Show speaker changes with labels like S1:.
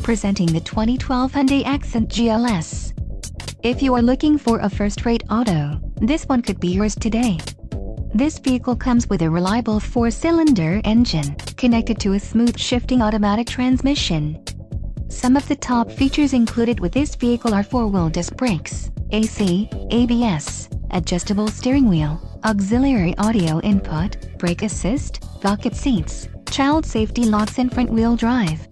S1: Presenting the 2012 Hyundai Accent GLS. If you are looking for a first-rate auto, this one could be yours today. This vehicle comes with a reliable four-cylinder engine, connected to a smooth shifting automatic transmission. Some of the top features included with this vehicle are four-wheel disc brakes, AC, ABS, adjustable steering wheel, auxiliary audio input, brake assist, bucket seats, child safety locks and front-wheel drive.